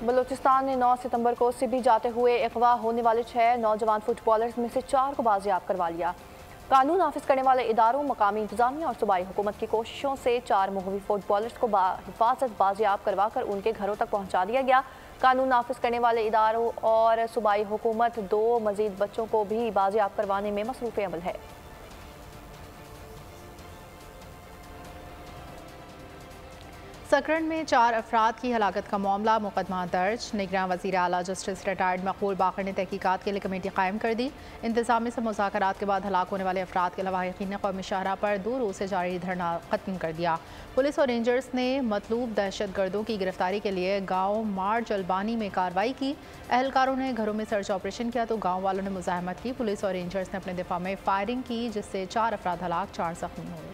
बलूचिस्तान ने 9 सितंबर को सिबी जाते हुए अगवा होने वाले छह नौजवान फुटबॉलर्स में से चार को बाजियाब करवा लिया। कानून नाफिज करने वाले इदारों, मकामी इंतजामिया और सूबाई हुकूमत की कोशिशों से चार मुहवी फुटबॉलर्स को हिफाजत बाजियाब करवा कर उनके घरों तक पहुँचा दिया गया। कानून नाफिज करने वाले इदारों और सूबाई हुकूमत दो मजीद बच्चों को भी बाजियाब करवाने में मसरूफ़ अमल है। सकरन में चार अफराद की हलाकत का मामला मुकदमा दर्ज। निगरान वजी अला जस्टिस रिटायर्ड मकबूल बाकर ने तहकीकत के लिए कमेटी कायम कर दी। इंतजामी से मुजाकर के बाद हलाक होने वाले अफराद के लवाहकिन ने कौमी शाहरा पर दूर रूह से जारी धरना खत्म कर दिया। पुलिस और रेंजर्स ने मतलूब दहशत गर्दों की गिरफ्तारी के लिए गाँव मार्च अलबानी में कार्रवाई की। एहलकारों ने घरों में सर्च ऑपरेशन किया तो गाँव वालों ने मुजामत की। पुलिस और रेंजर्स ने अपने दिफा में फायरिंग की, जिससे चार अफराद हलाक, चार जख्मी हुए